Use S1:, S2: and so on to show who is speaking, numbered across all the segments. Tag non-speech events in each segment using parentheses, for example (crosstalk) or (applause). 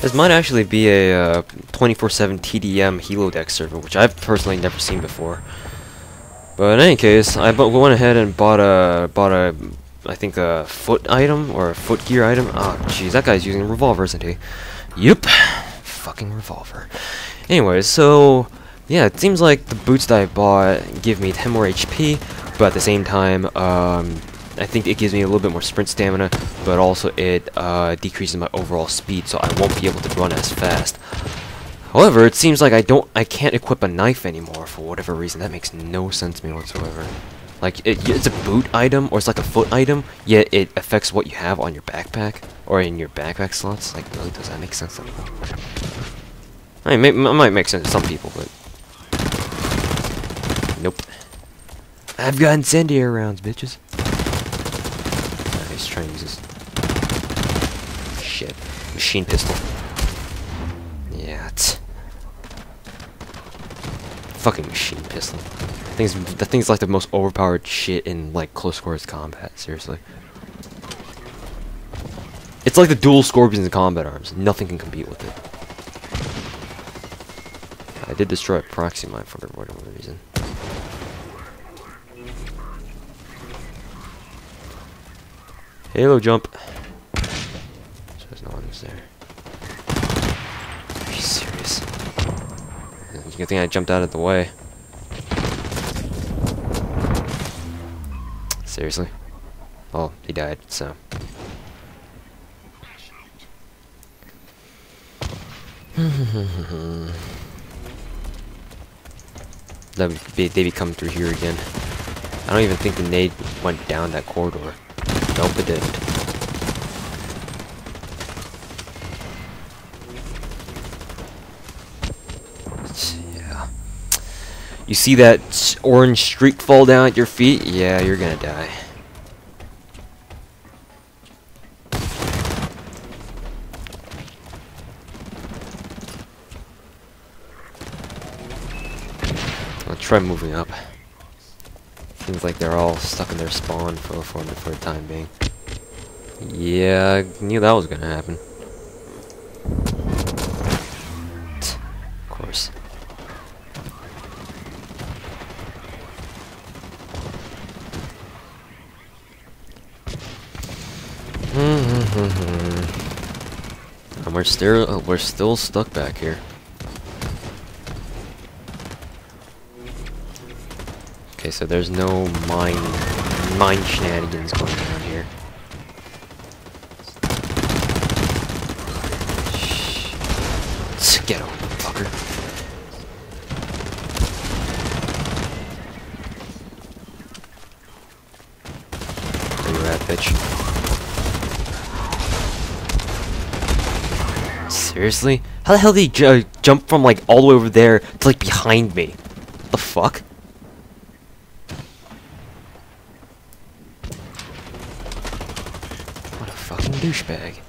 S1: This might actually be a 24/7 uh, TDM Helodeck server, which I've personally never seen before. But in any case, I went ahead and bought a bought a I think a foot item or a foot gear item. Oh, jeez, that guy's using a revolver, isn't he? Yep, fucking revolver. Anyways, so yeah, it seems like the boots that I bought give me 10 more HP, but at the same time, um, I think it gives me a little bit more sprint stamina, but also it uh, decreases my overall speed, so I won't be able to run as fast. However, it seems like I don't, I can't equip a knife anymore for whatever reason. That makes no sense to me whatsoever. Like, it, it's a boot item, or it's like a foot item, yet it affects what you have on your backpack, or in your backpack slots. Like, really, does that make sense? I mean, it might make sense to some people, but... Nope. I've got incendiary rounds, bitches try and use this. Shit. Machine pistol. Yeah, it's... Fucking machine pistol. Thing's, the thing's like the most overpowered shit in, like, close quarters combat, seriously. It's like the dual scorpions in combat arms. Nothing can compete with it. I did destroy a proxy mine for whatever reason. Halo jump. There. Are you serious? Good thing I jumped out of the way. Seriously? Oh, he died, so. (laughs) that would be, they be coming through here again. I don't even think the nade went down that corridor. Nope, it didn't. Yeah. You see that orange streak fall down at your feet? Yeah, you're gonna die. I'll try moving up. Seems like they're all stuck in their spawn for, for, for the time being. Yeah, I knew that was gonna happen. Of course. Mm-hmm. and we're still uh, we're still stuck back here. Okay, so there's no mine mine shenanigans going on here. Shh. Get over, fucker. Where you at, bitch? Seriously? How the hell did he ju jump from like all the way over there to like behind me? What the fuck? What a fucking douchebag.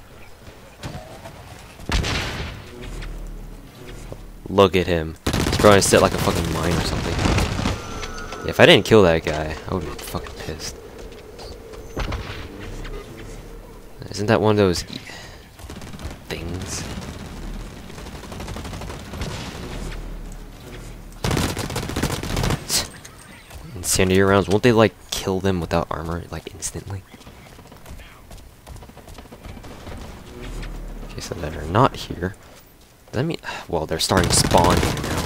S1: Look at him. He's probably sit like a fucking mine or something. If I didn't kill that guy, I would be fucking pissed. Isn't that one of those Incendiary rounds, won't they like kill them without armor like instantly? Okay, so that are not here. Does that mean Well, they're starting to spawn here now.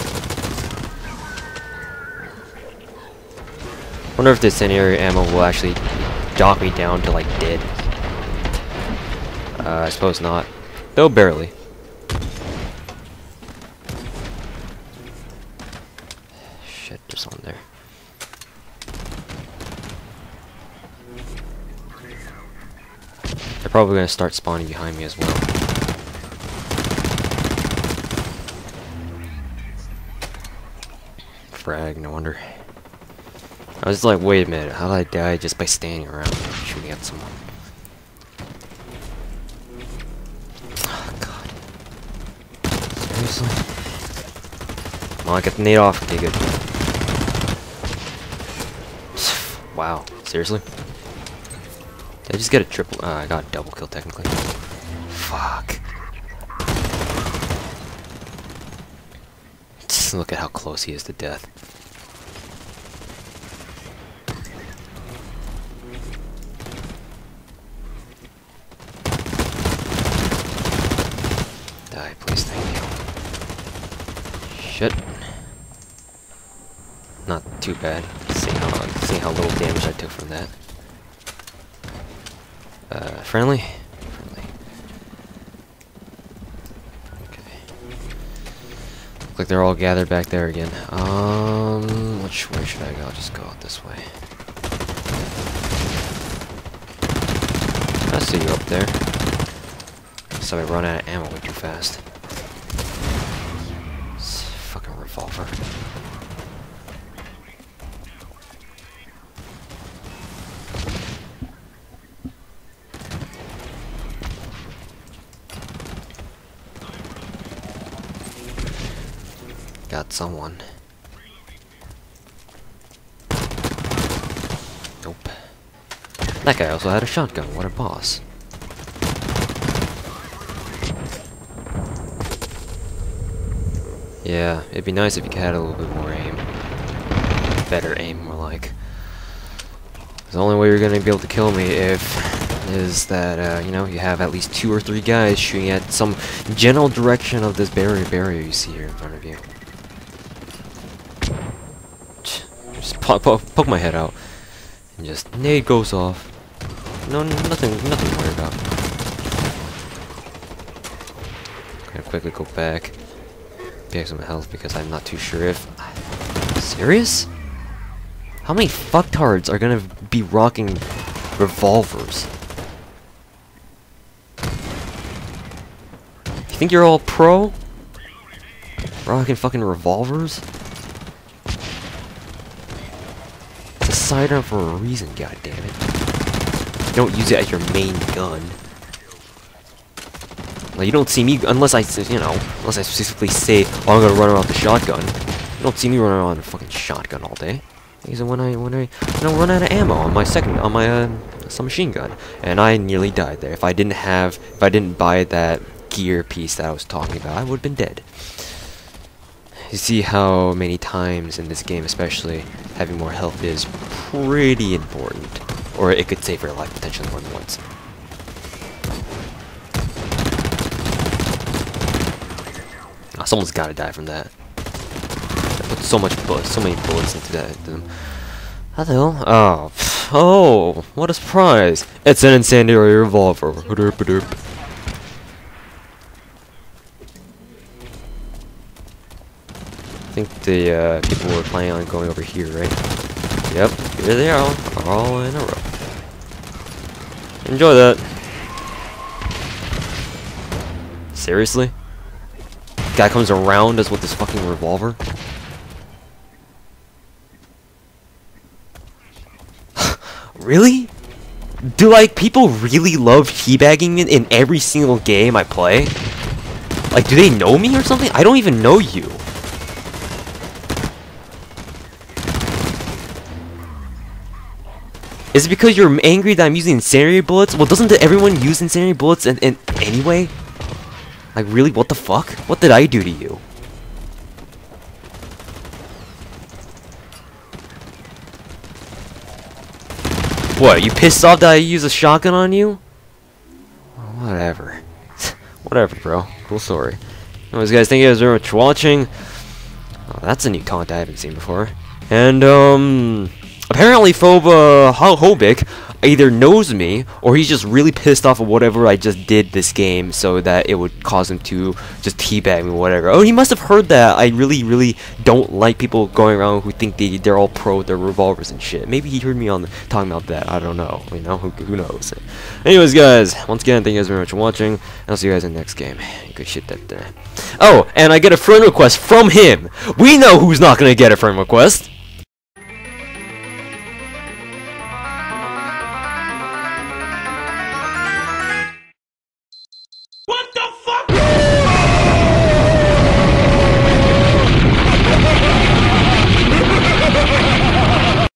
S1: Wonder if this incendiary ammo will actually knock me down to like dead. Uh, I suppose not. Though barely. Shit, there's one there. Probably gonna start spawning behind me as well. frag, no wonder. I was like, wait a minute, how did I die just by standing around shooting at someone? Oh, God. Seriously? Come on, get the nade off. Okay, good. (sighs) Wow, seriously? Did I just get a triple? Uh, I got a double kill technically. Fuck. Just look at how close he is to death. Die, please, thank you. Shit. Not too bad. See how, see how little damage I took from that. Uh, friendly? Friendly. Okay. Look like they're all gathered back there again. Um, which way should I go? I'll just go out this way. I see you up there. So I run out of ammo way too fast. Fucking revolver. Got someone. Nope. That guy also had a shotgun. What a boss. Yeah, it'd be nice if you had a little bit more aim. Better aim, more like. The only way you're gonna be able to kill me if is that uh, you know you have at least two or three guys shooting at some general direction of this barrier barrier you see here in front of you. Just po po poke my head out and just nade goes off. No, nothing, nothing to worry about. Gonna quickly go back, pick some health because I'm not too sure if. Serious? How many fucktards are gonna be rocking revolvers? You think you're all pro? Rocking fucking revolvers? It's a sidearm for a reason, goddammit. Don't use it as your main gun. Like, you don't see me, unless I, you know, unless I specifically say, oh, I'm gonna run around with the shotgun. You don't see me running around with a fucking shotgun all day. Because when I, when I, when I run out of ammo on my second, on my, uh, submachine gun. And I nearly died there. If I didn't have, if I didn't buy that gear piece that I was talking about, I would have been dead. You see how many times in this game, especially, having more health is pretty important. Or it could save your life potentially more than once. Oh, someone's gotta die from that. I put so much bullets, so many bullets into that. Them. Hello. Oh, oh, what a surprise! It's an incendiary revolver. Think the uh, people were planning on going over here, right? Yep, here they are, all in a row. Enjoy that. Seriously? Guy comes around us with this fucking revolver? (laughs) really? Do like people really love teabagging in, in every single game I play? Like, do they know me or something? I don't even know you. Is it because you're angry that I'm using incendiary bullets? Well, doesn't everyone use incendiary bullets in anyway? Like, really? What the fuck? What did I do to you? What, you pissed off that I use a shotgun on you? Whatever. (laughs) Whatever, bro. Cool story. Anyways, guys, thank you guys very much for watching. Oh, that's a new taunt I haven't seen before. And, um... Apparently, Phoba Hobik either knows me or he's just really pissed off of whatever I just did this game so that it would cause him to just teabag me or whatever. Oh, he must have heard that I really, really don't like people going around who think they, they're all pro with their revolvers and shit. Maybe he heard me on talking about that. I don't know. You know, who, who knows? Anyways, guys, once again, thank you guys very much for watching. I'll see you guys in the next game. Good shit that day. Oh, and I get a friend request from him. We know who's not going to get a friend request.